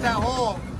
자, 5, 어.